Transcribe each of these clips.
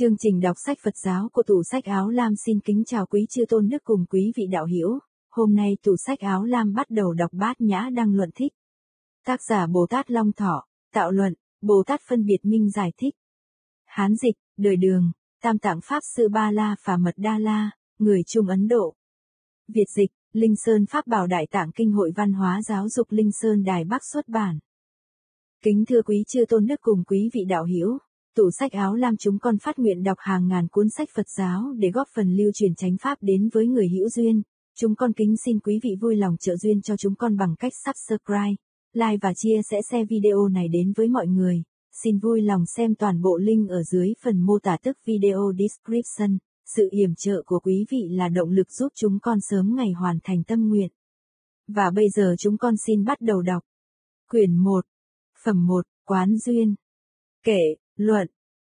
Chương trình đọc sách Phật giáo của tủ sách áo lam xin kính chào quý chư tôn đức cùng quý vị đạo hữu. Hôm nay tủ sách áo lam bắt đầu đọc bát nhã đăng luận thích. Tác giả Bồ Tát Long Thọ, tạo luận, Bồ Tát phân biệt minh giải thích. Hán dịch, đời đường, tam tạng Pháp Sư Ba La và Mật Đa La, người Trung Ấn Độ. Việt dịch, Linh Sơn Pháp Bảo Đại Tạng Kinh hội Văn hóa Giáo dục Linh Sơn Đài Bắc xuất bản. Kính thưa quý chư tôn đức cùng quý vị đạo hữu, tủ sách áo lam chúng con phát nguyện đọc hàng ngàn cuốn sách Phật giáo để góp phần lưu truyền chánh pháp đến với người hữu duyên. Chúng con kính xin quý vị vui lòng trợ duyên cho chúng con bằng cách subscribe, like và chia sẻ xe video này đến với mọi người. Xin vui lòng xem toàn bộ link ở dưới phần mô tả tức video description. Sự yểm trợ của quý vị là động lực giúp chúng con sớm ngày hoàn thành tâm nguyện. Và bây giờ chúng con xin bắt đầu đọc. Quyển 1. Phẩm 1. Quán Duyên. Kể, luận.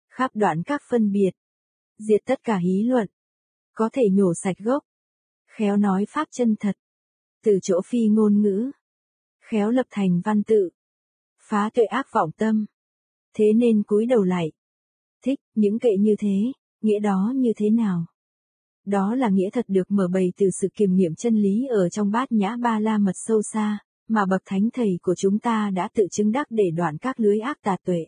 Khắp đoạn các phân biệt. Diệt tất cả hí luận. Có thể nhổ sạch gốc. Khéo nói pháp chân thật. Từ chỗ phi ngôn ngữ. Khéo lập thành văn tự. Phá tuệ ác vọng tâm. Thế nên cúi đầu lại. Thích những kệ như thế, nghĩa đó như thế nào? Đó là nghĩa thật được mở bày từ sự kiềm nghiệm chân lý ở trong bát nhã ba la mật sâu xa, mà bậc thánh thầy của chúng ta đã tự chứng đắc để đoạn các lưới ác tà tuệ.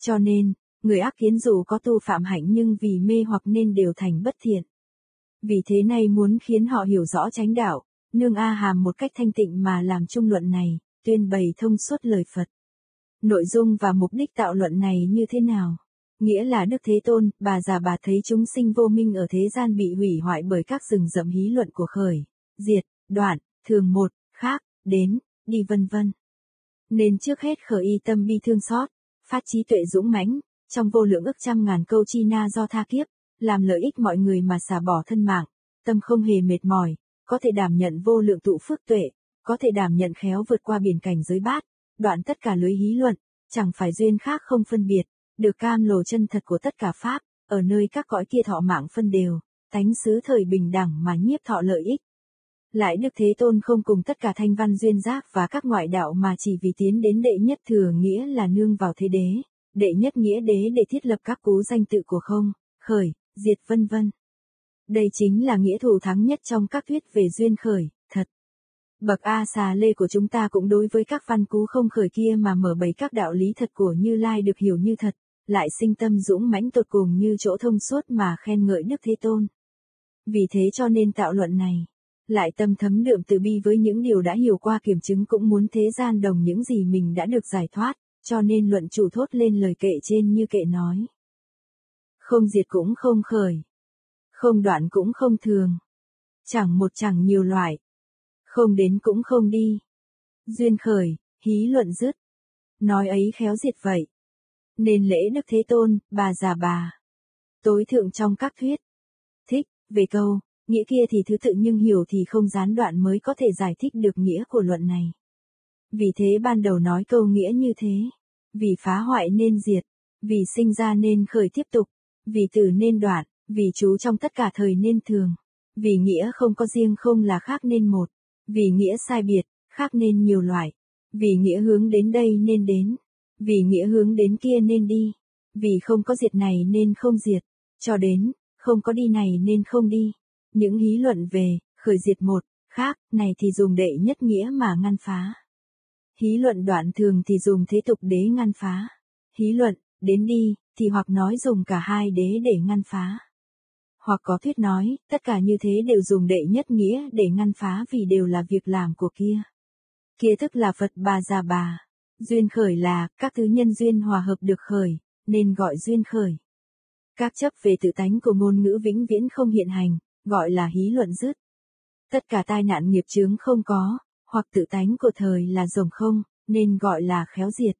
Cho nên, người ác kiến dù có tu phạm hạnh nhưng vì mê hoặc nên đều thành bất thiện. Vì thế này muốn khiến họ hiểu rõ chánh đạo, nương A Hàm một cách thanh tịnh mà làm trung luận này, tuyên bày thông suốt lời Phật. Nội dung và mục đích tạo luận này như thế nào? Nghĩa là Đức Thế Tôn, bà già bà thấy chúng sinh vô minh ở thế gian bị hủy hoại bởi các rừng rậm hí luận của khởi, diệt, đoạn, thường một, khác, đến, đi vân vân. Nên trước hết khởi y tâm bi thương xót, phát trí tuệ dũng mãnh, trong vô lượng ức trăm ngàn câu chi na do tha kiếp, làm lợi ích mọi người mà xả bỏ thân mạng, tâm không hề mệt mỏi, có thể đảm nhận vô lượng tụ phước tuệ, có thể đảm nhận khéo vượt qua biển cảnh giới bát, đoạn tất cả lưới hí luận, chẳng phải duyên khác không phân biệt, được cam lồ chân thật của tất cả pháp, ở nơi các cõi kia thọ mạng phân đều, tánh xứ thời bình đẳng mà nhiếp thọ lợi ích. Lại Đức Thế Tôn không cùng tất cả thanh văn duyên giác và các ngoại đạo mà chỉ vì tiến đến đệ nhất thừa nghĩa là nương vào thế đế, đệ nhất nghĩa đế để thiết lập các cú danh tự của không, khởi, diệt vân vân. Đây chính là nghĩa thù thắng nhất trong các thuyết về duyên khởi, thật. Bậc A xà lê của chúng ta cũng đối với các văn cú không khởi kia mà mở bày các đạo lý thật của Như Lai được hiểu như thật, lại sinh tâm dũng mãnh tột cùng như chỗ thông suốt mà khen ngợi Đức Thế Tôn. Vì thế cho nên tạo luận này, lại tâm thấm đượm từ bi với những điều đã hiểu qua kiểm chứng cũng muốn thế gian đồng những gì mình đã được giải thoát, cho nên luận chủ thốt lên lời kệ trên như kệ nói. Không diệt cũng không khởi. Không đoạn cũng không thường. Chẳng một chẳng nhiều loại. Không đến cũng không đi. Duyên khởi, hí luận dứt. Nói ấy khéo diệt vậy. Nên lễ Đức Thế Tôn, bà già bà. Tối thượng trong các thuyết. Thích, về câu, Nghĩa kia thì thứ tự nhưng hiểu thì không gián đoạn mới có thể giải thích được nghĩa của luận này. Vì thế ban đầu nói câu nghĩa như thế. Vì phá hoại nên diệt, vì sinh ra nên khởi tiếp tục, vì từ nên đoạn, vì chú trong tất cả thời nên thường, vì nghĩa không có riêng không là khác nên một, vì nghĩa sai biệt, khác nên nhiều loại, vì nghĩa hướng đến đây nên đến, vì nghĩa hướng đến kia nên đi, vì không có diệt này nên không diệt, cho đến, không có đi này nên không đi. Những hí luận về, khởi diệt một, khác, này thì dùng đệ nhất nghĩa mà ngăn phá. Hí luận đoạn thường thì dùng thế tục đế ngăn phá. Hí luận, đến đi, thì hoặc nói dùng cả hai đế để ngăn phá. Hoặc có thuyết nói, tất cả như thế đều dùng đệ nhất nghĩa để ngăn phá vì đều là việc làm của kia. Kia tức là Phật bà già bà. Duyên khởi là, các thứ nhân duyên hòa hợp được khởi, nên gọi duyên khởi. Các chấp về tự tánh của ngôn ngữ vĩnh viễn không hiện hành, gọi là hí luận dứt. Tất cả tai nạn nghiệp chướng không có, hoặc tự tánh của thời là rồng không, nên gọi là khéo diệt.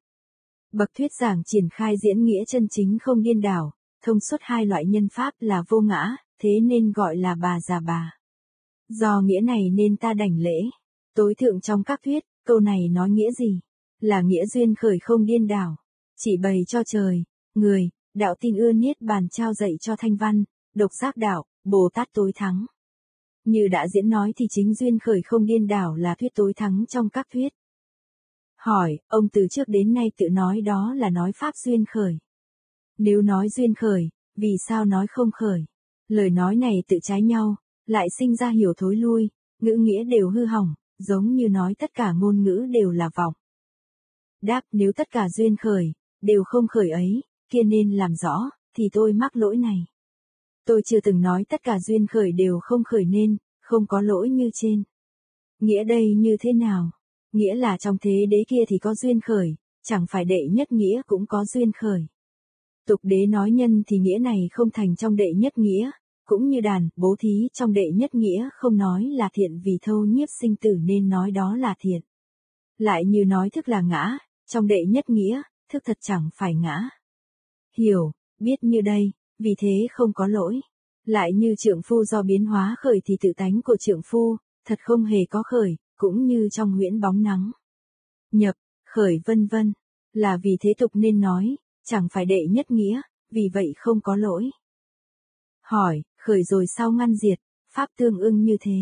Bậc thuyết giảng triển khai diễn nghĩa chân chính không điên đảo, thông suốt hai loại nhân pháp là vô ngã, thế nên gọi là bà già bà. Do nghĩa này nên ta đảnh lễ. Tối thượng trong các thuyết, câu này nói nghĩa gì? Là nghĩa duyên khởi không điên đảo. Chỉ bày cho trời, người, đạo tin ưa niết bàn trao dạy cho thanh văn, độc giác đạo, Bồ Tát tối thắng. Như đã diễn nói thì chính duyên khởi không điên đảo là thuyết tối thắng trong các thuyết. Hỏi, ông từ trước đến nay tự nói đó là nói pháp duyên khởi. Nếu nói duyên khởi, vì sao nói không khởi. Lời nói này tự trái nhau, lại sinh ra hiểu thối lui, ngữ nghĩa đều hư hỏng, giống như nói tất cả ngôn ngữ đều là vọng. Đáp nếu tất cả duyên khởi, đều không khởi ấy, kia nên làm rõ, thì tôi mắc lỗi này. Tôi chưa từng nói tất cả duyên khởi đều không khởi nên, không có lỗi như trên. Nghĩa đây như thế nào? Nghĩa là trong thế đế kia thì có duyên khởi, chẳng phải đệ nhất nghĩa cũng có duyên khởi. Tục đế nói nhân thì nghĩa này không thành trong đệ nhất nghĩa, cũng như đàn, bố thí trong đệ nhất nghĩa không nói là thiện vì thâu nhiếp sinh tử nên nói đó là thiện. Lại như nói thức là ngã, trong đệ nhất nghĩa, thức thật chẳng phải ngã. Hiểu, biết như đây, vì thế không có lỗi. Lại như trưởng phu do biến hóa khởi thì tự tánh của trưởng phu, thật không hề có khởi, cũng như trong nguyễn bóng nắng. Nhập, khởi vân vân, là vì thế tục nên nói, chẳng phải đệ nhất nghĩa, vì vậy không có lỗi. Hỏi, khởi rồi sao ngăn diệt, pháp tương ưng như thế.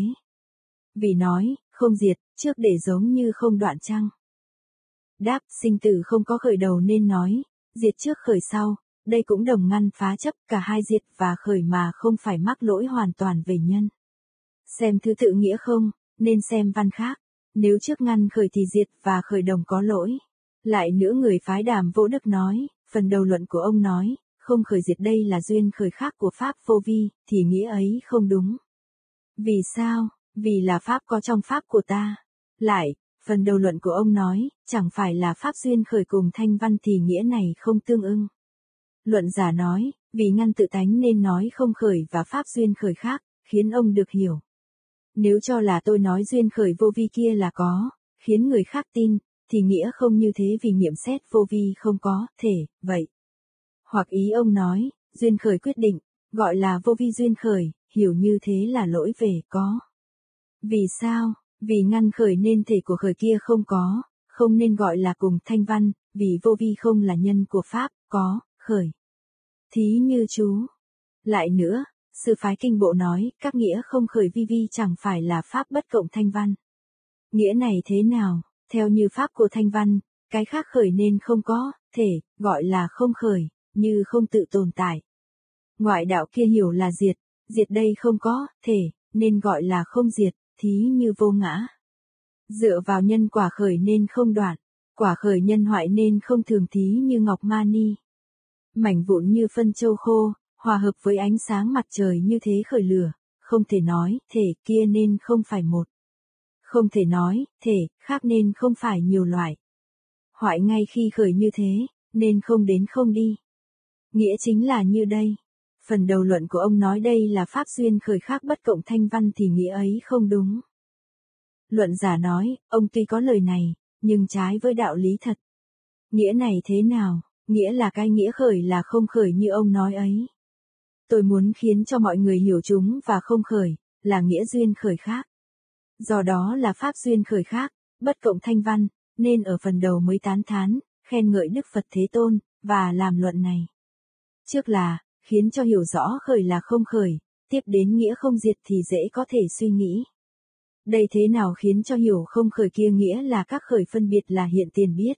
Vì nói, không diệt, trước để giống như không đoạn trăng. Đáp, sinh tử không có khởi đầu nên nói, diệt trước khởi sau, đây cũng đồng ngăn phá chấp cả hai diệt và khởi mà không phải mắc lỗi hoàn toàn về nhân. Xem thứ tự nghĩa không, nên xem văn khác, nếu trước ngăn khởi thì diệt và khởi đồng có lỗi. Lại nữa người phái đàm vỗ đức nói, phần đầu luận của ông nói, không khởi diệt đây là duyên khởi khác của Pháp vô vi, thì nghĩa ấy không đúng. Vì sao? Vì là Pháp có trong Pháp của ta. Lại, phần đầu luận của ông nói, chẳng phải là Pháp duyên khởi cùng thanh văn thì nghĩa này không tương ưng. Luận giả nói, vì ngăn tự tánh nên nói không khởi và Pháp duyên khởi khác, khiến ông được hiểu. Nếu cho là tôi nói duyên khởi vô vi kia là có, khiến người khác tin, thì nghĩa không như thế vì nghiệm xét vô vi không có, thể, vậy. Hoặc ý ông nói, duyên khởi quyết định, gọi là vô vi duyên khởi, hiểu như thế là lỗi về có. Vì sao? Vì ngăn khởi nên thể của khởi kia không có, không nên gọi là cùng thanh văn, vì vô vi không là nhân của Pháp, có, khởi. Thí như chú. Lại nữa, sư phái kinh bộ nói, các nghĩa không khởi vi vi chẳng phải là Pháp bất cộng thanh văn. Nghĩa này thế nào? Theo như Pháp của thanh văn, cái khác khởi nên không có, thể, gọi là không khởi, như không tự tồn tại. Ngoại đạo kia hiểu là diệt, diệt đây không có, thể, nên gọi là không diệt, thí như vô ngã. Dựa vào nhân quả khởi nên không đoạn, quả khởi nhân hoại nên không thường thí như ngọc ma ni Mảnh vụn như phân châu khô, hòa hợp với ánh sáng mặt trời như thế khởi lửa, không thể nói, thể kia nên không phải một. Không thể nói, thể, khác nên không phải nhiều loại. Hoại ngay khi khởi như thế, nên không đến không đi. Nghĩa chính là như đây. Phần đầu luận của ông nói đây là pháp duyên khởi khác bất cộng thanh văn thì nghĩa ấy không đúng. Luận giả nói, ông tuy có lời này, nhưng trái với đạo lý thật. Nghĩa này thế nào? Nghĩa là cái nghĩa khởi là không khởi như ông nói ấy. Tôi muốn khiến cho mọi người hiểu chúng và không khởi, là nghĩa duyên khởi khác. Do đó là pháp duyên khởi khác, bất cộng thanh văn, nên ở phần đầu mới tán thán, khen ngợi Đức Phật Thế Tôn, và làm luận này. Trước là, khiến cho hiểu rõ khởi là không khởi, tiếp đến nghĩa không diệt thì dễ có thể suy nghĩ. Đây thế nào khiến cho hiểu không khởi kia nghĩa là các khởi phân biệt là hiện tiền biết.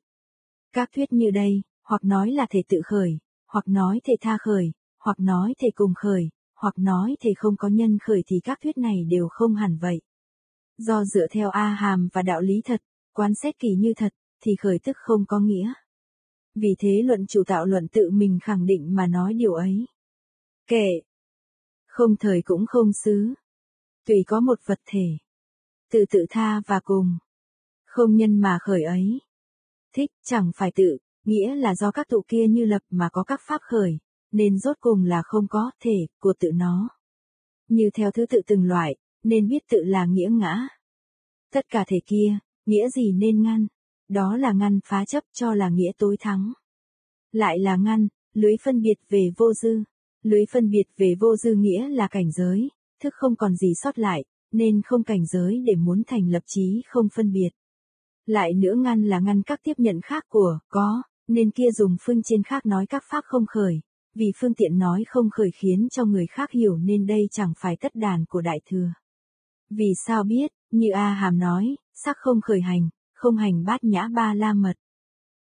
Các thuyết như đây, hoặc nói là thể tự khởi, hoặc nói thể tha khởi, hoặc nói thể cùng khởi, hoặc nói thể không có nhân khởi thì các thuyết này đều không hẳn vậy. Do dựa theo A hàm và đạo lý thật, quán xét kỳ như thật, thì khởi tức không có nghĩa. Vì thế luận chủ tạo luận tự mình khẳng định mà nói điều ấy. Kệ. Không thời cũng không xứ. Tùy có một vật thể. Tự tự tha và cùng. Không nhân mà khởi ấy. Thích chẳng phải tự, nghĩa là do các tụ kia như lập mà có các pháp khởi, nên rốt cùng là không có thể của tự nó. Như theo thứ tự từng loại, nên biết tự là nghĩa ngã. Tất cả thể kia, nghĩa gì nên ngăn, đó là ngăn phá chấp cho là nghĩa tối thắng. Lại là ngăn, lưới phân biệt về vô dư. Lưới phân biệt về vô dư nghĩa là cảnh giới, thức không còn gì sót lại, nên không cảnh giới để muốn thành lập trí không phân biệt. Lại nữa ngăn là ngăn các tiếp nhận khác của, có, nên kia dùng phương trên khác nói các pháp không khởi, vì phương tiện nói không khởi khiến cho người khác hiểu nên đây chẳng phải tất đàn của đại thừa. Vì sao biết, như A Hàm nói, sắc không khởi hành, không hành bát nhã ba la mật.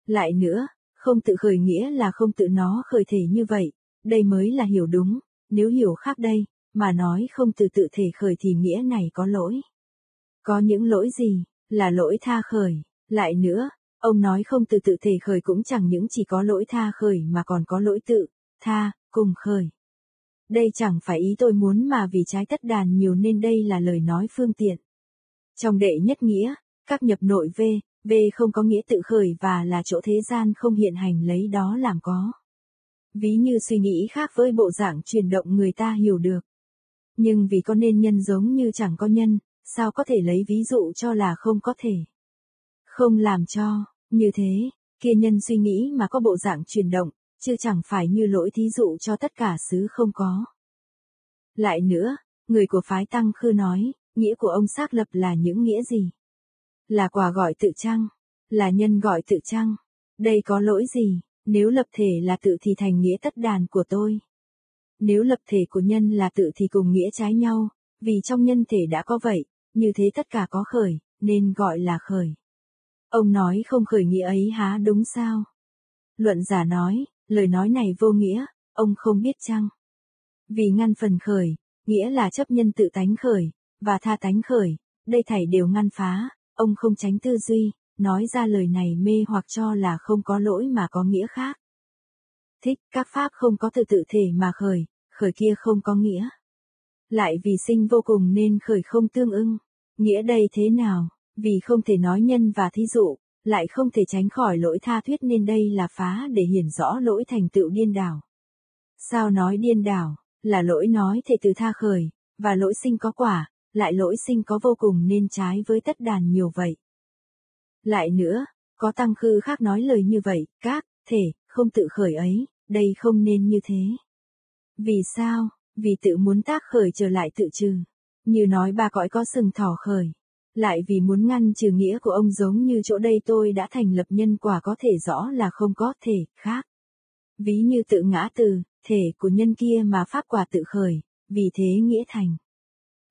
Lại nữa, không tự khởi nghĩa là không tự nó khởi thể như vậy, đây mới là hiểu đúng, nếu hiểu khác đây, mà nói không từ tự thể khởi thì nghĩa này có lỗi. Có những lỗi gì, là lỗi tha khởi, lại nữa, ông nói không từ tự thể khởi cũng chẳng những chỉ có lỗi tha khởi mà còn có lỗi tự, tha, cùng khởi. Đây chẳng phải ý tôi muốn mà vì trái tất đàn nhiều nên đây là lời nói phương tiện. Trong đệ nhất nghĩa, các nhập nội V, V không có nghĩa tự khởi và là chỗ thế gian không hiện hành lấy đó làm có. Ví như suy nghĩ khác với bộ dạng chuyển động người ta hiểu được. Nhưng vì có nên nhân giống như chẳng có nhân, sao có thể lấy ví dụ cho là không có thể. Không làm cho, như thế, kia nhân suy nghĩ mà có bộ dạng chuyển động, chứ chẳng phải như lỗi thí dụ cho tất cả xứ không có. Lại nữa, người của phái Tăng Khư nói, nghĩa của ông xác lập là những nghĩa gì? Là quả gọi tự trăng, là nhân gọi tự trăng. Đây có lỗi gì, nếu lập thể là tự thì thành nghĩa tất đàn của tôi. Nếu lập thể của nhân là tự thì cùng nghĩa trái nhau, vì trong nhân thể đã có vậy, như thế tất cả có khởi, nên gọi là khởi. Ông nói không khởi nghĩa ấy há đúng sao? Luận giả nói, lời nói này vô nghĩa, ông không biết chăng? Vì ngăn phần khởi, nghĩa là chấp nhân tự tánh khởi, và tha tánh khởi, đây thảy đều ngăn phá, ông không tránh tư duy, nói ra lời này mê hoặc cho là không có lỗi mà có nghĩa khác. Thích, các pháp không có tự tự thể mà khởi, khởi kia không có nghĩa. Lại vì sinh vô cùng nên khởi không tương ưng. Nghĩa đây thế nào, vì không thể nói nhân và thí dụ, lại không thể tránh khỏi lỗi tha thuyết nên đây là phá để hiển rõ lỗi thành tựu điên đảo. Sao nói điên đảo, là lỗi nói thể từ tha khởi, và lỗi sinh có quả, lại lỗi sinh có vô cùng nên trái với tất đàn nhiều vậy. Lại nữa, có tăng khư khác nói lời như vậy, các, thể, không tự khởi ấy, đây không nên như thế. Vì sao? Vì tự muốn tác khởi trở lại tự trừ. Như nói ba cõi có sừng thỏ khởi. Lại vì muốn ngăn trừ nghĩa của ông giống như chỗ đây tôi đã thành lập nhân quả có thể rõ là không có thể khác. Ví như tự ngã từ, thể của nhân kia mà pháp quả tự khởi, vì thế nghĩa thành.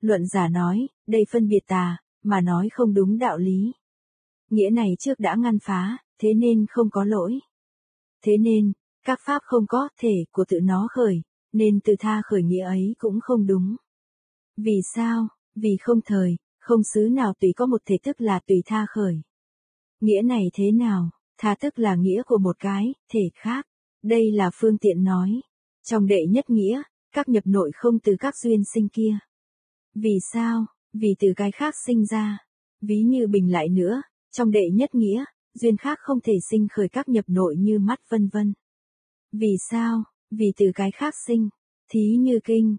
Luận giả nói, đây phân biệt tà, mà nói không đúng đạo lý. Nghĩa này trước đã ngăn phá, thế nên không có lỗi. Thế nên, các pháp không có thể của tự nó khởi, nên từ tha khởi nghĩa ấy cũng không đúng. Vì sao? Vì không thời, không xứ nào tùy có một thể tức là tùy tha khởi. Nghĩa này thế nào? Tha tức là nghĩa của một cái, thể khác. Đây là phương tiện nói. Trong đệ nhất nghĩa, các nhập nội không từ các duyên sinh kia. Vì sao? Vì từ cái khác sinh ra. Ví như bình lại nữa, trong đệ nhất nghĩa, duyên khác không thể sinh khởi các nhập nội như mắt vân vân. Vì sao? Vì từ cái khác sinh, thí như kinh.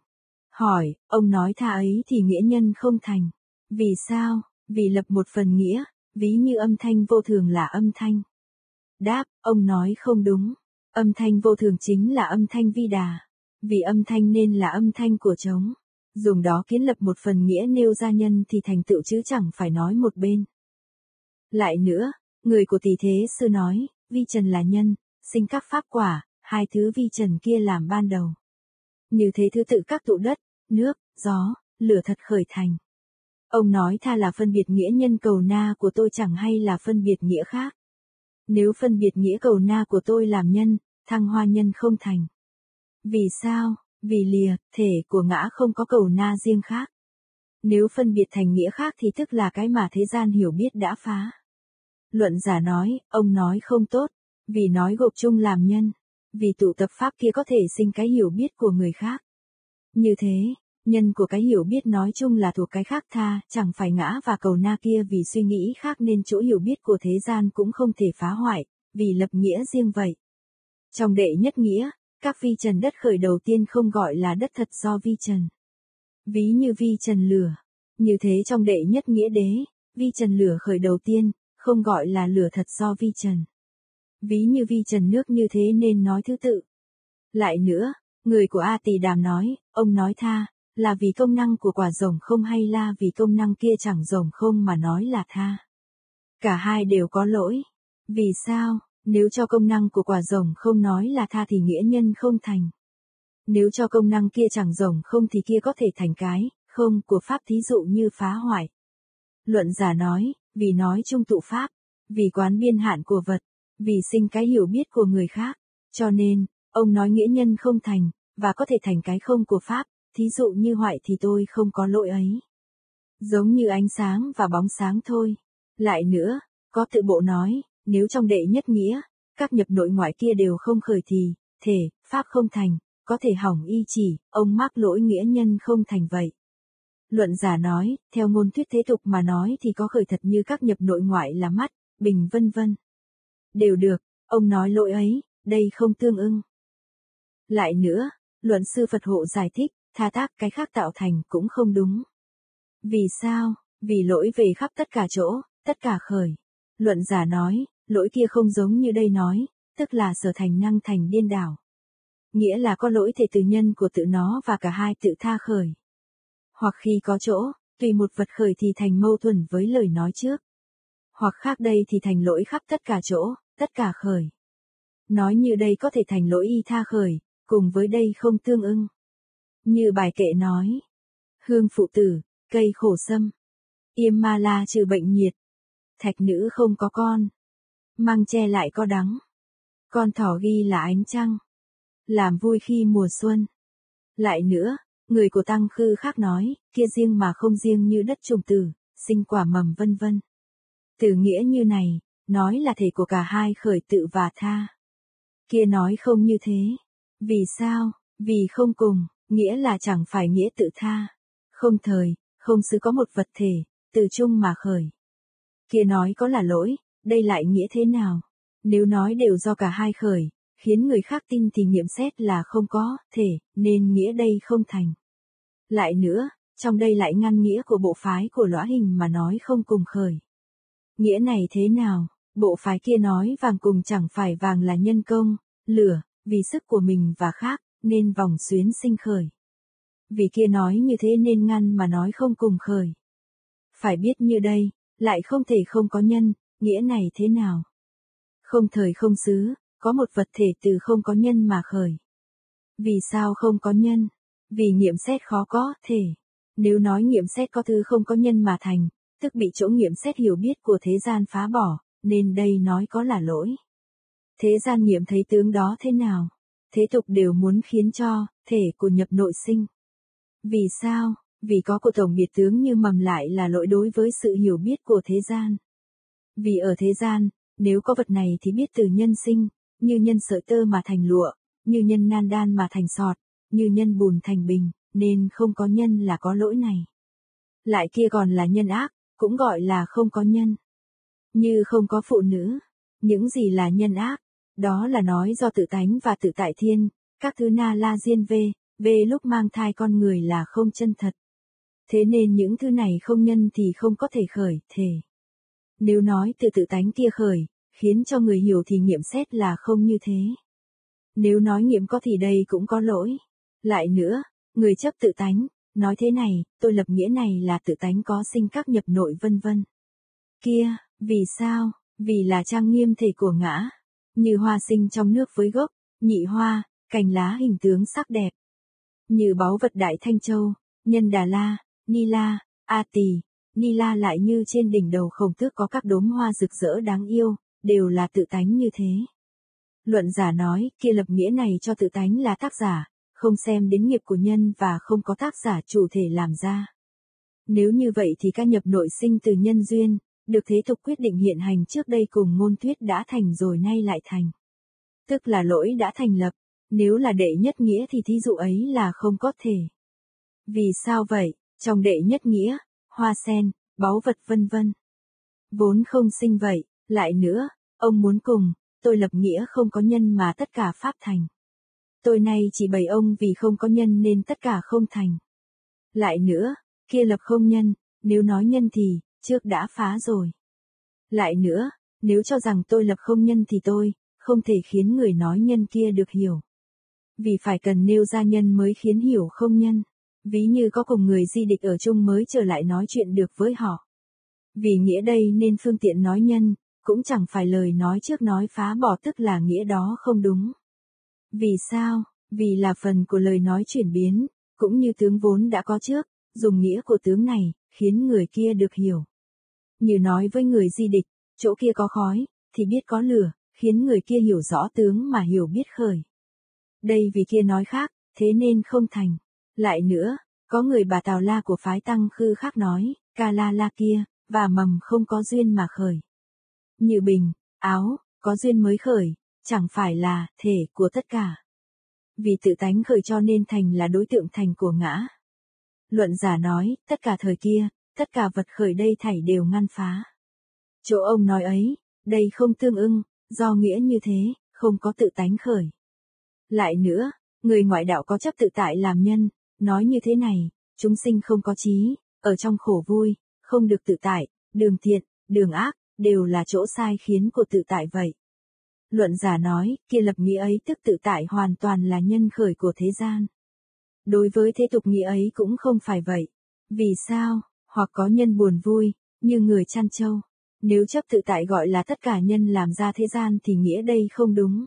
Hỏi, ông nói tha ấy thì nghĩa nhân không thành. Vì sao? Vì lập một phần nghĩa, ví như âm thanh vô thường là âm thanh. Đáp, ông nói không đúng. Âm thanh vô thường chính là âm thanh vi đà. Vì âm thanh nên là âm thanh của trống. Dùng đó kiến lập một phần nghĩa nêu ra nhân thì thành tựu chứ chẳng phải nói một bên. Lại nữa, người của tỷ thế sư nói, vi trần là nhân, sinh các pháp quả, hai thứ vi trần kia làm ban đầu. Như thế thứ tự các tụ đất, nước, gió, lửa thật khởi thành. Ông nói tha là phân biệt nghĩa nhân cầu na của tôi chẳng hay là phân biệt nghĩa khác. Nếu phân biệt nghĩa cầu na của tôi làm nhân, thăng hoa nhân không thành. Vì sao? Vì lìa, thể của ngã không có cầu na riêng khác. Nếu phân biệt thành nghĩa khác thì tức là cái mà thế gian hiểu biết đã phá. Luận giả nói, ông nói không tốt, vì nói gộp chung làm nhân, vì tụ tập pháp kia có thể sinh cái hiểu biết của người khác. Như thế, nhân của cái hiểu biết nói chung là thuộc cái khác tha, chẳng phải ngã và cầu na kia vì suy nghĩ khác nên chỗ hiểu biết của thế gian cũng không thể phá hoại, vì lập nghĩa riêng vậy. Trong đệ nhất nghĩa, các vi trần đất khởi đầu tiên không gọi là đất thật do vi trần. Ví như vi trần lửa. Như thế trong đệ nhất nghĩa đế, vi trần lửa khởi đầu tiên, không gọi là lửa thật do vi trần. Ví như vi trần nước như thế nên nói thứ tự. Lại nữa, người của A Tỳ Đàm nói, ông nói tha, là vì công năng của quả rồng không hay là vì công năng kia chẳng rồng không mà nói là tha. Cả hai đều có lỗi. Vì sao, nếu cho công năng của quả rồng không nói là tha thì nghĩa nhân không thành. Nếu cho công năng kia chẳng rồng không thì kia có thể thành cái, không của pháp thí dụ như phá hoại. Luận giả nói, vì nói chung tụ pháp, vì quán biên hạn của vật, vì sinh cái hiểu biết của người khác, cho nên, Ông nói nghĩa nhân không thành, và có thể thành cái không của Pháp, thí dụ như hoại thì tôi không có lỗi ấy. Giống như ánh sáng và bóng sáng thôi. Lại nữa, có tự bộ nói, nếu trong đệ nhất nghĩa, các nhập nội ngoại kia đều không khởi thì, thể, Pháp không thành, có thể hỏng y chỉ, ông mắc lỗi nghĩa nhân không thành vậy. Luận giả nói, theo ngôn thuyết thế tục mà nói thì có khởi thật như các nhập nội ngoại là mắt, bình vân vân. Đều được, ông nói lỗi ấy, đây không tương ưng. Lại nữa, luận sư Phật hộ giải thích, tha tác cái khác tạo thành cũng không đúng. Vì sao? Vì lỗi về khắp tất cả chỗ, tất cả khởi. Luận giả nói, lỗi kia không giống như đây nói, tức là sở thành năng thành điên đảo. Nghĩa là có lỗi thể từ nhân của tự nó và cả hai tự tha khởi. Hoặc khi có chỗ, tùy một vật khởi thì thành mâu thuẫn với lời nói trước. Hoặc khác đây thì thành lỗi khắp tất cả chỗ, tất cả khởi. Nói như đây có thể thành lỗi y tha khởi, cùng với đây không tương ưng. Như bài kệ nói, hương phụ tử, cây khổ sâm, yêm ma la trừ bệnh nhiệt, thạch nữ không có con, mang che lại có đắng, con thỏ ghi là ánh trăng, làm vui khi mùa xuân. Lại nữa, người của tăng khư khác nói, kia riêng mà không riêng như đất trùng tử, sinh quả mầm vân vân. Từ nghĩa như này, nói là thể của cả hai khởi tự và tha. Kia nói không như thế. Vì sao? Vì không cùng, nghĩa là chẳng phải nghĩa tự tha. Không thời, không xứ có một vật thể, từ chung mà khởi. Kia nói có là lỗi, đây lại nghĩa thế nào? Nếu nói đều do cả hai khởi, khiến người khác tin thì nghiệm xét là không có, thể, nên nghĩa đây không thành. Lại nữa, trong đây lại ngăn nghĩa của bộ phái của lõa hình mà nói không cùng khởi. Nghĩa này thế nào? Bộ phái kia nói vàng cùng chẳng phải vàng là nhân công, lửa, vì sức của mình và khác, nên vòng xuyến sinh khởi. Vì kia nói như thế nên ngăn mà nói không cùng khởi. Phải biết như đây, lại không thể không có nhân, nghĩa này thế nào? Không thời không xứ, có một vật thể từ không có nhân mà khởi. Vì sao không có nhân? Vì nghiệm xét khó có thể. Nếu nói nghiệm xét có thứ không có nhân mà thành, tức bị chỗ nghiệm xét hiểu biết của thế gian phá bỏ, nên đây nói có là lỗi. Thế gian nghiệm thấy tướng đó thế nào? Thế tục đều muốn khiến cho, thể của nhập nội sinh. Vì sao? Vì có của tổng biệt tướng như mầm lại là lỗi đối với sự hiểu biết của thế gian. Vì ở thế gian, nếu có vật này thì biết từ nhân sinh, như nhân sợi tơ mà thành lụa, như nhân nan đan mà thành sọt, như nhân bùn thành bình, nên không có nhân là có lỗi này. Lại kia còn là nhân ác, cũng gọi là không có nhân. Như không có phụ nữ, những gì là nhân ác, đó là nói do tự tánh và tự tại thiên, các thứ na la diên vê, vê lúc mang thai con người là không chân thật. Thế nên những thứ này không nhân thì không có thể khởi, thể. Nếu nói từ tự tánh kia khởi, khiến cho người hiểu thì nghiệm xét là không như thế. Nếu nói nghiệm có thì đây cũng có lỗi. Lại nữa, người chấp tự tánh, nói thế này, tôi lập nghĩa này là tự tánh có sinh các nhập nội vân vân. Kia, vì sao? Vì là trang nghiêm thể của ngã, như hoa sinh trong nước với gốc, nhị hoa, cành lá hình tướng sắc đẹp. Như báu vật đại thanh châu, nhân đà la, ni la, a tỳ, ni la lại như trên đỉnh đầu khổng tước có các đốm hoa rực rỡ đáng yêu, đều là tự tánh như thế. Luận giả nói, kia lập nghĩa này cho tự tánh là tác giả, không xem đến nghiệp của nhân và không có tác giả chủ thể làm ra. Nếu như vậy thì ca nhập nội sinh từ nhân duyên, được thế tục quyết định hiện hành trước đây cùng môn thuyết đã thành rồi nay lại thành. Tức là lỗi đã thành lập, nếu là đệ nhất nghĩa thì thí dụ ấy là không có thể. Vì sao vậy, trong đệ nhất nghĩa, hoa sen, báu vật vân vân. Vốn không sinh vậy, lại nữa, ông muốn cùng, tôi lập nghĩa không có nhân mà tất cả pháp thành. Tôi nay chỉ bày ông vì không có nhân nên tất cả không thành. Lại nữa, kia lập không nhân, nếu nói nhân thì, trước đã phá rồi. Lại nữa, nếu cho rằng tôi lập không nhân thì tôi, không thể khiến người nói nhân kia được hiểu. Vì phải cần nêu ra nhân mới khiến hiểu không nhân. Ví như có cùng người di địch ở chung mới trở lại nói chuyện được với họ. Vì nghĩa đây nên phương tiện nói nhân, cũng chẳng phải lời nói trước nói phá bỏ tức là nghĩa đó không đúng. Vì sao? Vì là phần của lời nói chuyển biến, cũng như tướng vốn đã có trước, dùng nghĩa của tướng này, khiến người kia được hiểu. Như nói với người di địch, chỗ kia có khói, thì biết có lửa, khiến người kia hiểu rõ tướng mà hiểu biết khởi. Đây vì kia nói khác, thế nên không thành. Lại nữa, có người bà Tào La của phái Tăng Khư khác nói, ca la la kia, và mầm không có duyên mà khởi. Như bình, áo, có duyên mới khởi, chẳng phải là thể của tất cả. Vì tự tánh khởi cho nên thành là đối tượng thành của ngã. Luận giả nói, tất cả thời kia, tất cả vật khởi đây thảy đều ngăn phá. Chỗ ông nói ấy, đây không tương ưng, do nghĩa như thế, không có tự tánh khởi. Lại nữa, người ngoại đạo có chấp tự tại làm nhân, nói như thế này, chúng sinh không có trí, ở trong khổ vui, không được tự tại, đường thiện, đường ác, đều là chỗ sai khiến của tự tại vậy. Luận giả nói, kia lập nghĩa ấy tức tự tại hoàn toàn là nhân khởi của thế gian. Đối với thế tục nghĩa ấy cũng không phải vậy. Vì sao, hoặc có nhân buồn vui, như người chăn trâu. Nếu chấp tự tại gọi là tất cả nhân làm ra thế gian thì nghĩa đây không đúng.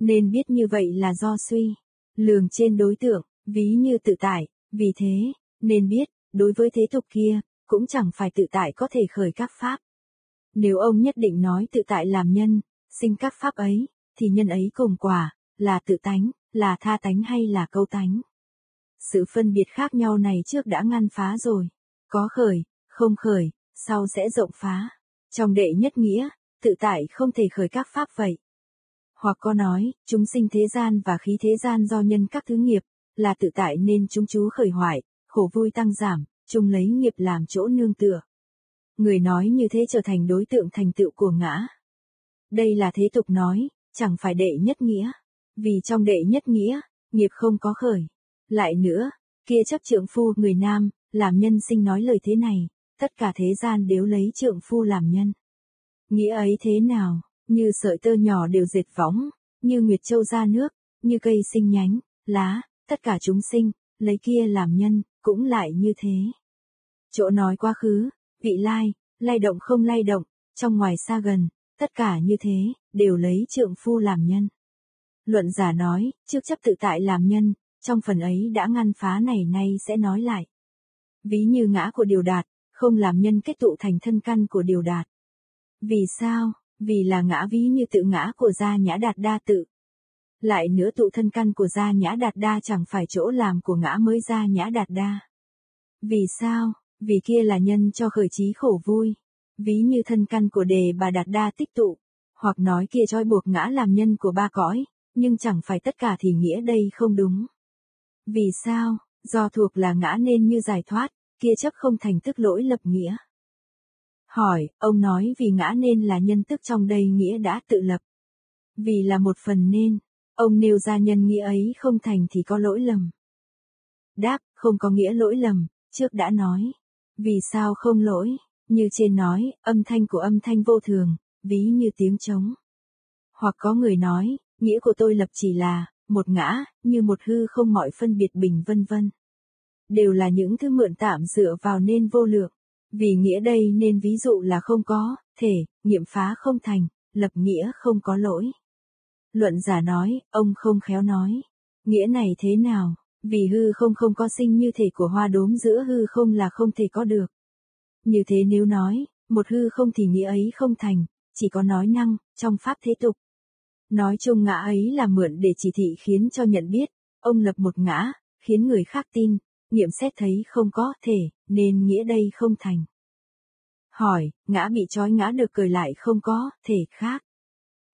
Nên biết như vậy là do suy, lường trên đối tượng, ví như tự tại, vì thế, nên biết, đối với thế tục kia, cũng chẳng phải tự tại có thể khởi các pháp. Nếu ông nhất định nói tự tại làm nhân, sinh các pháp ấy, thì nhân ấy cùng quả, là tự tánh, là tha tánh hay là câu tánh. Sự phân biệt khác nhau này trước đã ngăn phá rồi. Có khởi, không khởi, sau sẽ rộng phá. Trong đệ nhất nghĩa, tự tại không thể khởi các pháp vậy. Hoặc có nói, chúng sinh thế gian và khí thế gian do nhân các thứ nghiệp, là tự tại nên chúng chú khởi hoại, khổ vui tăng giảm, chung lấy nghiệp làm chỗ nương tựa. Người nói như thế trở thành đối tượng thành tựu của ngã. Đây là thế tục nói, chẳng phải đệ nhất nghĩa. Vì trong đệ nhất nghĩa, nghiệp không có khởi. Lại nữa, kia chấp trượng phu người nam, làm nhân sinh nói lời thế này, tất cả thế gian đều lấy trượng phu làm nhân. Nghĩa ấy thế nào, như sợi tơ nhỏ đều dệt võng, như nguyệt châu ra nước, như cây sinh nhánh, lá, tất cả chúng sinh, lấy kia làm nhân, cũng lại như thế. Chỗ nói quá khứ, vị lai, lay động không lay động, trong ngoài xa gần, tất cả như thế, đều lấy trượng phu làm nhân. Luận giả nói, trước chấp tự tại làm nhân, trong phần ấy đã ngăn phá này nay sẽ nói lại. Ví như ngã của điều đạt, không làm nhân kết tụ thành thân căn của điều đạt. Vì sao? Vì là ngã ví như tự ngã của gia nhã đạt đa tự. Lại nữa tụ thân căn của gia nhã đạt đa chẳng phải chỗ làm của ngã mới gia nhã đạt đa. Vì sao? Vì kia là nhân cho khởi trí khổ vui. Ví như thân căn của đề bà đạt đa tích tụ. Hoặc nói kia trói buộc ngã làm nhân của ba cõi, nhưng chẳng phải tất cả thì nghĩa đây không đúng. Vì sao? Do thuộc là ngã nên như giải thoát, kia chấp không thành tức lỗi lập nghĩa. Hỏi, ông nói vì ngã nên là nhân tức trong đây nghĩa đã tự lập. Vì là một phần nên, ông nêu ra nhân nghĩa ấy không thành thì có lỗi lầm. Đáp, không có nghĩa lỗi lầm, trước đã nói. Vì sao không lỗi, như trên nói, âm thanh của âm thanh vô thường, ví như tiếng trống. Hoặc có người nói, nghĩa của tôi lập chỉ là, một ngã, như một hư không mọi phân biệt bình vân vân. Đều là những thứ mượn tạm dựa vào nên vô lượng. Vì nghĩa đây nên ví dụ là không có, thể, nghiệm phá không thành, lập nghĩa không có lỗi. Luận giả nói, ông không khéo nói. Nghĩa này thế nào? Vì hư không không có sinh như thể của hoa đốm giữa hư không là không thể có được. Như thế nếu nói, một hư không thì nghĩa ấy không thành, chỉ có nói năng, trong pháp thế tục. Nói chung ngã ấy là mượn để chỉ thị khiến cho nhận biết, ông lập một ngã, khiến người khác tin, nghiệm xét thấy không có thể, nên nghĩa đây không thành. Hỏi, ngã bị trói ngã được cười lại không có, thể khác.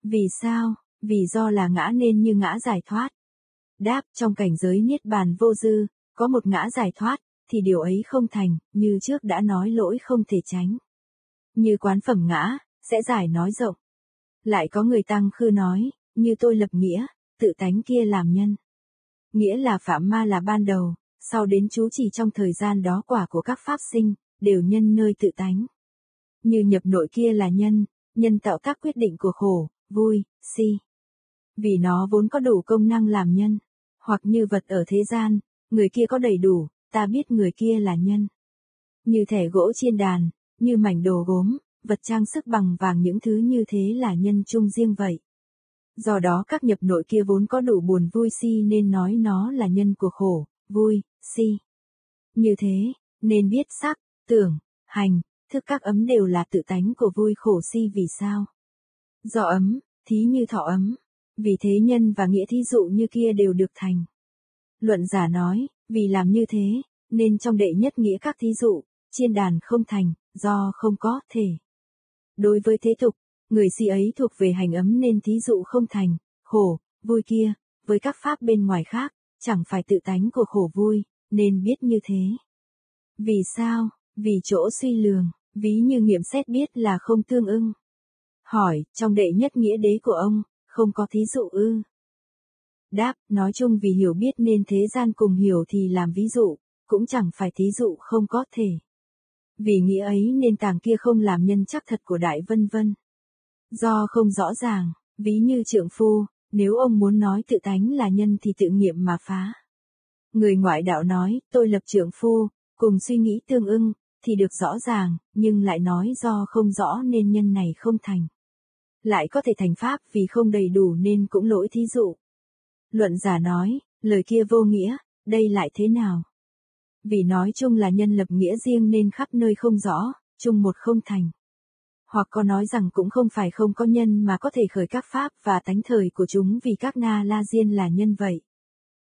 Vì sao? Vì do là ngã nên như ngã giải thoát. Đáp, trong cảnh giới niết bàn vô dư, có một ngã giải thoát, thì điều ấy không thành, như trước đã nói lỗi không thể tránh. Như quán phẩm ngã, sẽ giải nói rộng. Lại có người tăng khư nói, như tôi lập nghĩa, tự tánh kia làm nhân. Nghĩa là phạm ma là ban đầu, sau đến chú chỉ trong thời gian đó quả của các pháp sinh, đều nhân nơi tự tánh. Như nhập nội kia là nhân, nhân tạo các quyết định của khổ, vui, si. Vì nó vốn có đủ công năng làm nhân, hoặc như vật ở thế gian, người kia có đầy đủ, ta biết người kia là nhân. Như thẻ gỗ chiên đàn, như mảnh đồ gốm, vật trang sức bằng vàng những thứ như thế là nhân chung riêng vậy. Do đó các nhập nội kia vốn có đủ buồn vui si nên nói nó là nhân của khổ, vui, si. Như thế, nên biết sắc, tưởng, hành, thức các ấm đều là tự tánh của vui khổ si vì sao? Do ấm, thí như thọ ấm, vì thế nhân và nghĩa thí dụ như kia đều được thành. Luận giả nói, vì làm như thế, nên trong đệ nhất nghĩa các thí dụ, chiên đàn không thành, do không có thể. Đối với thế tục, người si ấy thuộc về hành ấm nên thí dụ không thành, khổ, vui kia, với các pháp bên ngoài khác, chẳng phải tự tánh của khổ vui, nên biết như thế. Vì sao? Vì chỗ suy lường, ví như nghiệm xét biết là không tương ưng. Hỏi, trong đệ nhất nghĩa đế của ông, không có thí dụ ư? Đáp, nói chung vì hiểu biết nên thế gian cùng hiểu thì làm ví dụ, cũng chẳng phải thí dụ không có thể. Vì nghĩa ấy nên tàng kia không làm nhân chắc thật của đại vân vân. Do không rõ ràng, ví như trượng phu, nếu ông muốn nói tự tánh là nhân thì tự nghiệm mà phá. Người ngoại đạo nói, tôi lập trượng phu, cùng suy nghĩ tương ưng, thì được rõ ràng, nhưng lại nói do không rõ nên nhân này không thành. Lại có thể thành pháp vì không đầy đủ nên cũng lỗi thí dụ. Luận giả nói, lời kia vô nghĩa, đây lại thế nào? Vì nói chung là nhân lập nghĩa riêng nên khắp nơi không rõ, chung một không thành. Hoặc có nói rằng cũng không phải không có nhân mà có thể khởi các pháp và tánh thời của chúng vì các na la diên là nhân vậy.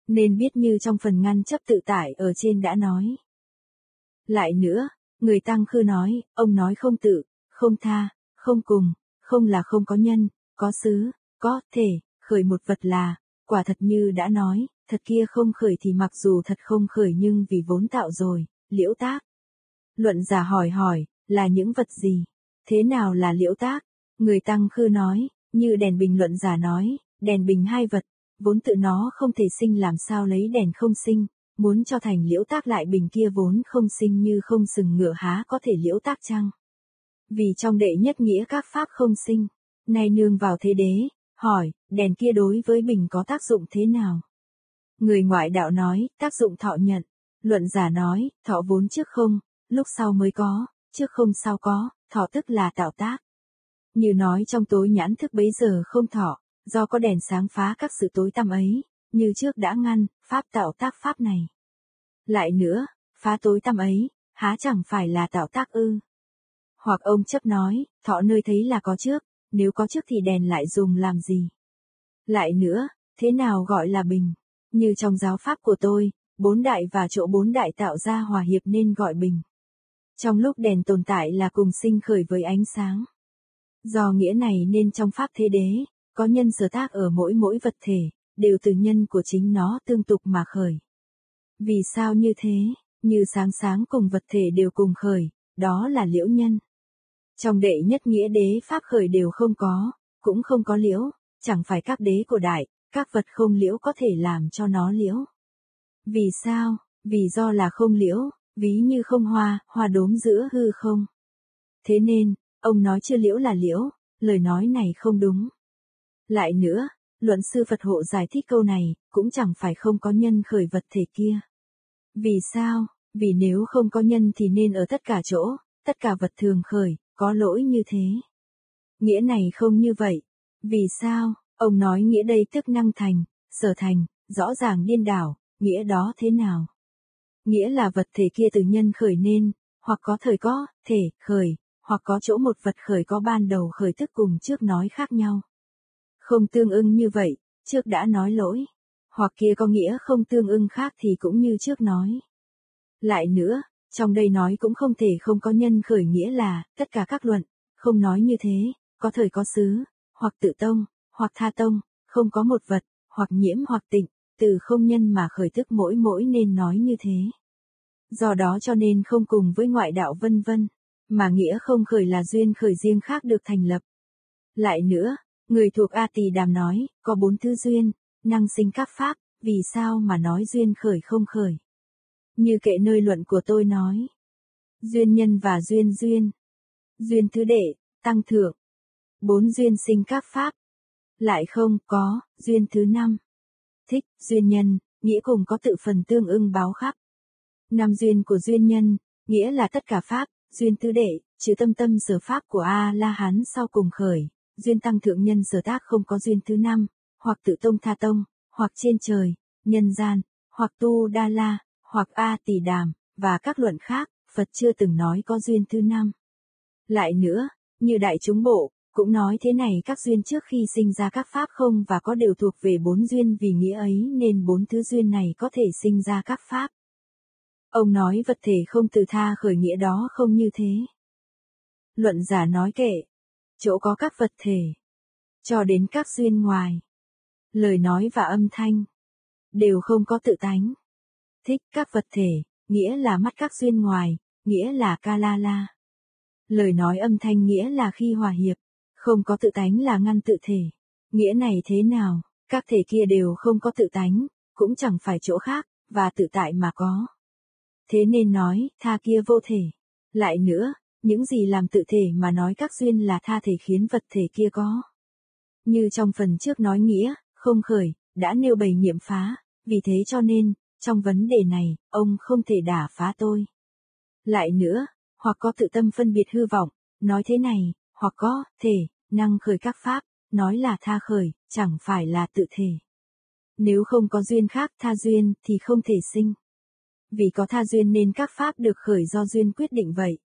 Nên biết như trong phần ngăn chấp tự tại ở trên đã nói. Lại nữa, người tăng khư nói, ông nói không tự, không tha, không cùng, không là không có nhân, có xứ, có thể, khởi một vật là, quả thật như đã nói, thật kia không khởi thì mặc dù thật không khởi nhưng vì vốn tạo rồi, liễu tác. Luận giả hỏi hỏi, là những vật gì? Thế nào là liễu tác? Người tăng khư nói, như đèn bình luận giả nói, đèn bình hai vật, vốn tự nó không thể sinh làm sao lấy đèn không sinh, muốn cho thành liễu tác lại bình kia vốn không sinh như không sừng ngựa há có thể liễu tác chăng? Vì trong đệ nhất nghĩa các pháp không sinh, nay nương vào thế đế, hỏi, đèn kia đối với bình có tác dụng thế nào? Người ngoại đạo nói, tác dụng thọ nhận. Luận giả nói, thọ vốn trước không, lúc sau mới có, trước không sao có, thọ tức là tạo tác. Như nói trong tối nhãn thức bấy giờ không thọ, do có đèn sáng phá các sự tối tăm ấy, như trước đã ngăn, pháp tạo tác pháp này. Lại nữa, phá tối tăm ấy, há chẳng phải là tạo tác ư. Hoặc ông chấp nói, thọ nơi thấy là có trước, nếu có trước thì đèn lại dùng làm gì. Lại nữa, thế nào gọi là bình? Như trong giáo pháp của tôi, bốn đại và chỗ bốn đại tạo ra hòa hiệp nên gọi bình. Trong lúc đèn tồn tại là cùng sinh khởi với ánh sáng. Do nghĩa này nên trong pháp thế đế, có nhân sở tác ở mỗi mỗi vật thể, đều từ nhân của chính nó tương tục mà khởi. Vì sao như thế, như sáng sáng cùng vật thể đều cùng khởi, đó là liễu nhân. Trong đệ nhất nghĩa đế pháp khởi đều không có, cũng không có liễu, chẳng phải các đế của đại, các vật không liễu có thể làm cho nó liễu. Vì sao? Vì do là không liễu, ví như không hoa, hoa đốm giữa hư không. Thế nên, ông nói chưa liễu là liễu, lời nói này không đúng. Lại nữa, luận sư Phật hộ giải thích câu này, cũng chẳng phải không có nhân khởi vật thể kia. Vì sao? Vì nếu không có nhân thì nên ở tất cả chỗ, tất cả vật thường khởi, có lỗi như thế. Nghĩa này không như vậy. Vì sao? Ông nói nghĩa đây tức năng thành, sở thành, rõ ràng điên đảo, nghĩa đó thế nào? Nghĩa là vật thể kia từ nhân khởi nên, hoặc có thời có, thể, khởi, hoặc có chỗ một vật khởi có ban đầu khởi tức cùng trước nói khác nhau. Không tương ưng như vậy, trước đã nói lỗi. Hoặc kia có nghĩa không tương ưng khác thì cũng như trước nói. Lại nữa, trong đây nói cũng không thể không có nhân khởi nghĩa là, tất cả các luận, không nói như thế, có thời có xứ, hoặc tự tông, hoặc tha tông, không có một vật, hoặc nhiễm hoặc tịnh, từ không nhân mà khởi thức mỗi mỗi nên nói như thế. Do đó cho nên không cùng với ngoại đạo vân vân, mà nghĩa không khởi là duyên khởi riêng khác được thành lập. Lại nữa, người thuộc A Tỳ Đàm nói, có bốn thứ duyên, năng sinh các pháp, vì sao mà nói duyên khởi không khởi. Như kệ nơi luận của tôi nói. Duyên nhân và duyên duyên. Duyên thứ đệ, tăng thượng. Bốn duyên sinh các pháp, lại không có, duyên thứ năm. Thích, duyên nhân, nghĩa cùng có tự phần tương ưng báo khắp. Năm duyên của duyên nhân, nghĩa là tất cả pháp, duyên tứ đệ, chữ tâm tâm sở pháp của A-la-hán sau cùng khởi, duyên tăng thượng nhân sở tác không có duyên thứ năm, hoặc tự tông tha tông, hoặc trên trời, nhân gian, hoặc tu đa la, hoặc A tỷ đàm, và các luận khác, Phật chưa từng nói có duyên thứ năm. Lại nữa, như đại chúng bộ, cũng nói thế này các duyên trước khi sinh ra các pháp không và có đều thuộc về bốn duyên vì nghĩa ấy nên bốn thứ duyên này có thể sinh ra các pháp. Ông nói vật thể không từ tha khởi nghĩa đó không như thế. Luận giả nói kệ, chỗ có các vật thể, cho đến các duyên ngoài, lời nói và âm thanh, đều không có tự tánh. Thích các vật thể, nghĩa là mắt các duyên ngoài, nghĩa là ca la la. Lời nói âm thanh nghĩa là khi hòa hiệp, không có tự tánh là ngăn tự thể. Nghĩa này thế nào, các thể kia đều không có tự tánh, cũng chẳng phải chỗ khác, và tự tại mà có. Thế nên nói, tha kia vô thể. Lại nữa, những gì làm tự thể mà nói các duyên là tha thể khiến vật thể kia có. Như trong phần trước nói nghĩa, không khởi, đã nêu bày nghiệm phá, vì thế cho nên, trong vấn đề này, ông không thể đả phá tôi. Lại nữa, hoặc có tự tâm phân biệt hư vọng, nói thế này, hoặc có, thể, năng khởi các pháp, nói là tha khởi, chẳng phải là tự thể. Nếu không có duyên khác tha duyên thì không thể sinh. Vì có tha duyên nên các pháp được khởi do duyên quyết định vậy.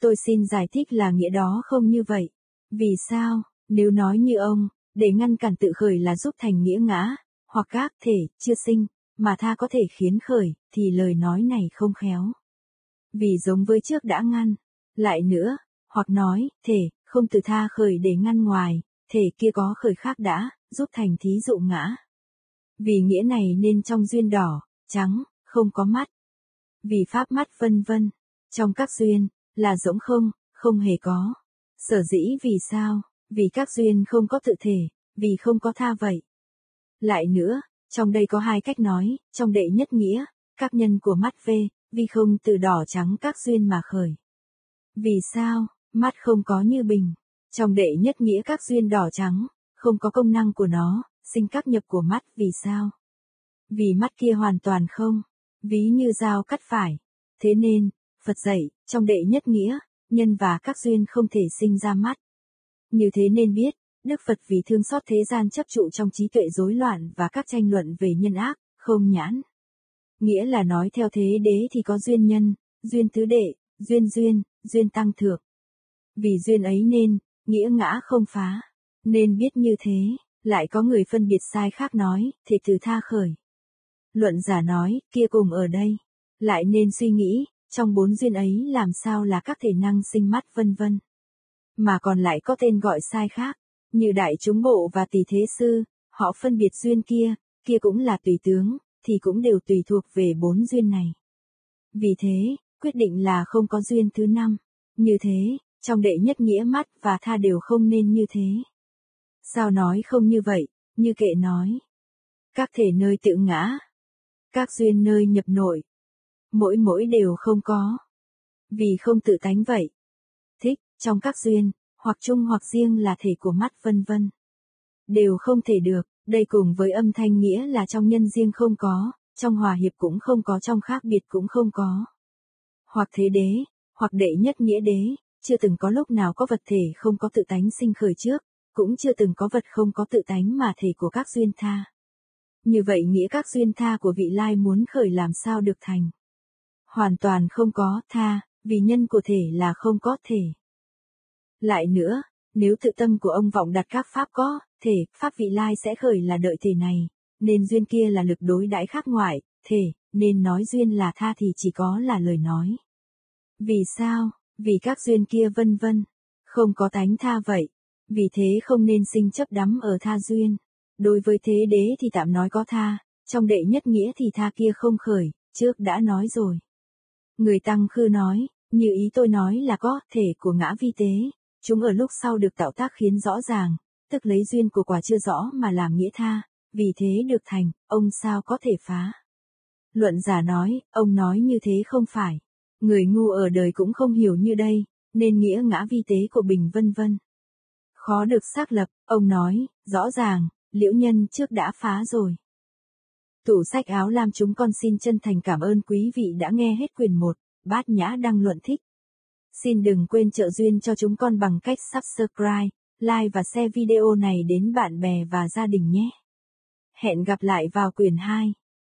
Tôi xin giải thích là nghĩa đó không như vậy. Vì sao, nếu nói như ông, để ngăn cản tự khởi là giúp thành nghĩa ngã, hoặc các thể, chưa sinh, mà tha có thể khiến khởi, thì lời nói này không khéo. Vì giống với trước đã ngăn. Lại nữa, hoặc nói, thể, không từ tha khởi để ngăn ngoài, thể kia có khởi khác đã, giúp thành thí dụ ngã. Vì nghĩa này nên trong duyên đỏ, trắng, không có mắt. Vì pháp mắt vân vân, trong các duyên, là rỗng không, không hề có. Sở dĩ vì sao, vì các duyên không có tự thể, vì không có tha vậy. Lại nữa, trong đây có hai cách nói, trong đệ nhất nghĩa, các nhân của mắt vê, vì không từ đỏ trắng các duyên mà khởi. Vì sao, mắt không có như bình. Trong đệ nhất nghĩa các duyên đỏ trắng, không có công năng của nó, sinh các nhập của mắt vì sao? Vì mắt kia hoàn toàn không, ví như dao cắt phải. Thế nên, Phật dạy, trong đệ nhất nghĩa, nhân và các duyên không thể sinh ra mắt. Như thế nên biết, Đức Phật vì thương xót thế gian chấp trụ trong trí tuệ rối loạn và các tranh luận về nhân ác, không nhãn. Nghĩa là nói theo thế đế thì có duyên nhân, duyên tứ đệ, duyên duyên, duyên tăng thượng. Vì duyên ấy nên, nghĩa ngã không phá. Nên biết như thế, lại có người phân biệt sai khác nói, thì từ tha khởi. Luận giả nói, kia cùng ở đây. Lại nên suy nghĩ, trong bốn duyên ấy làm sao là các thể năng sinh mắt vân vân. Mà còn lại có tên gọi sai khác, như đại chúng bộ và tỷ thế sư, họ phân biệt duyên kia, kia cũng là tùy tướng, thì cũng đều tùy thuộc về bốn duyên này. Vì thế, quyết định là không có duyên thứ năm. Như thế, trong đệ nhất nghĩa mắt và tha đều không nên như thế. Sao nói không như vậy, như kệ nói. Các thể nơi tự ngã. Các duyên nơi nhập nội. Mỗi mỗi đều không có. Vì không tự tánh vậy. Thích, trong các duyên, hoặc chung hoặc riêng là thể của mắt vân vân. Đều không thể được, đây cùng với âm thanh nghĩa là trong nhân riêng không có, trong hòa hiệp cũng không có trong khác biệt cũng không có. Hoặc thế đế, hoặc đệ nhất nghĩa đế, chưa từng có lúc nào có vật thể không có tự tánh sinh khởi trước, cũng chưa từng có vật không có tự tánh mà thể của các duyên tha. Như vậy nghĩa các duyên tha của vị lai muốn khởi làm sao được thành. Hoàn toàn không có tha, vì nhân của thể là không có thể. Lại nữa, nếu tự tâm của ông vọng đặt các pháp có, thể, pháp vị lai sẽ khởi là đợi thể này, nên duyên kia là lực đối đãi khác ngoại, thể, nên nói duyên là tha thì chỉ có là lời nói. Vì sao? Vì các duyên kia vân vân, không có tánh tha vậy, vì thế không nên sinh chấp đắm ở tha duyên. Đối với thế đế thì tạm nói có tha, trong đệ nhất nghĩa thì tha kia không khởi, trước đã nói rồi. Người tăng khư nói, như ý tôi nói là có thể của ngã vi tế, chúng ở lúc sau được tạo tác khiến rõ ràng, tức lấy duyên của quả chưa rõ mà làm nghĩa tha, vì thế được thành, ông sao có thể phá. Luận giả nói, ông nói như thế không phải. Người ngu ở đời cũng không hiểu như đây, nên nghĩa ngã vi tế của Bình vân vân. Khó được xác lập, ông nói, rõ ràng, liễu nhân trước đã phá rồi. Tủ sách áo lam chúng con xin chân thành cảm ơn quý vị đã nghe hết quyền một bát nhã đăng luận thích. Xin đừng quên trợ duyên cho chúng con bằng cách subscribe, like và share video này đến bạn bè và gia đình nhé. Hẹn gặp lại vào quyền 2.